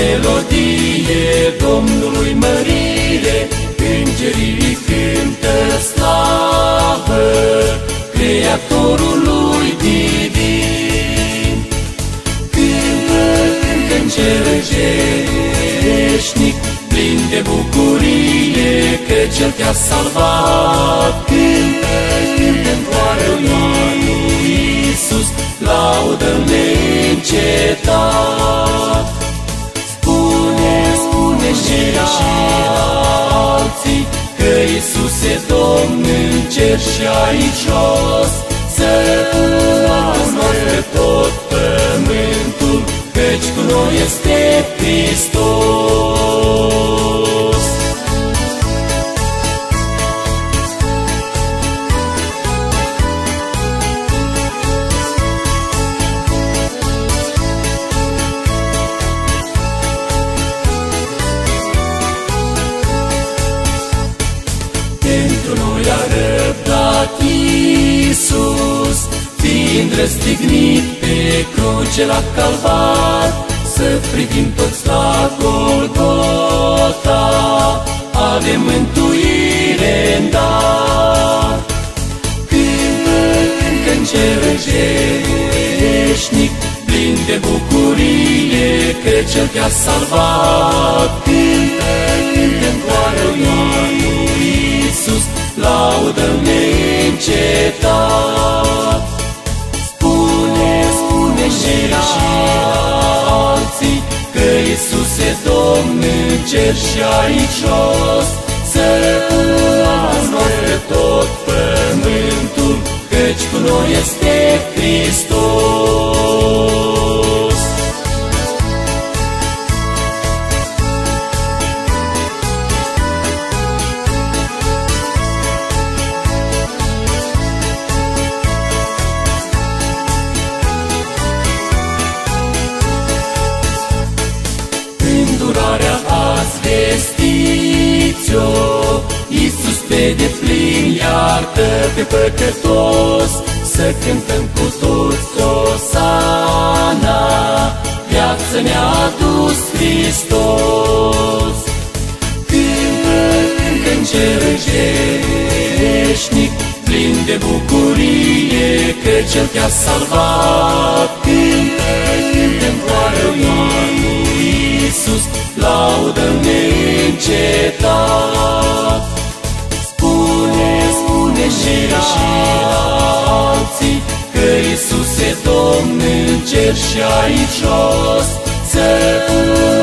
melodie Domnului mărire, îngerii cântă slavă, Creatorului divin. Cântă, cântă în cer veșnic, plin de bucurie, că Cel te-a salvat. Cântă, cântă în laudă neîncetat. Că Iisus e Domn în cer și aici jos, să cunoască tot pământul, căci cu noi este Hristos. Iisus, fiind răstignit pe cruce la calvar, să privim toți la Golgota, avem mântuire în dar. Cântă, cântă în cer veșnic, plin de bucurie, că Cel te-a salvat. Cântă, cântă în lui Iisus, laudă neîncetat. Spune, spune și și alții că Iisus e Domn în cer și aici jos, Iisus pe deplin iartă pe păcătos, să cântăm cu toți o sana, viață ne-a adus Hristos. Cântă, cântă în cer veșnic, plin de bucurie, că Cel te-a salvat. Cântă, cântă în lui Iisus, laudă că Iisus e Domn în cer și aici jos, să cunoască tot